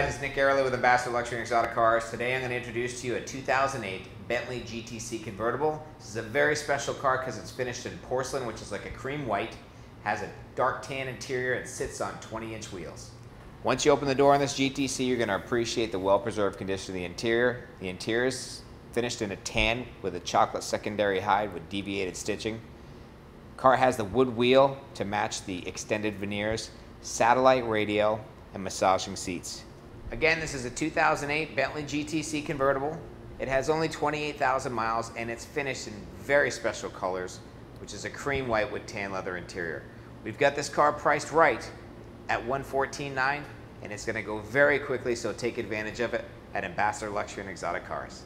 guys, it's Nick Garulay with Ambassador Luxury and Exotic Cars. Today I'm going to introduce to you a 2008 Bentley GTC convertible. This is a very special car because it's finished in porcelain, which is like a cream white, has a dark tan interior, and sits on 20 inch wheels. Once you open the door on this GTC, you're going to appreciate the well-preserved condition of the interior. The interior is finished in a tan with a chocolate secondary hide with deviated stitching. Car has the wood wheel to match the extended veneers, satellite radio, and massaging seats. Again, this is a 2008 Bentley GTC convertible. It has only 28,000 miles and it's finished in very special colors, which is a cream white with tan leather interior. We've got this car priced right at 114.9 and it's going to go very quickly, so take advantage of it at Ambassador Luxury and Exotic Cars.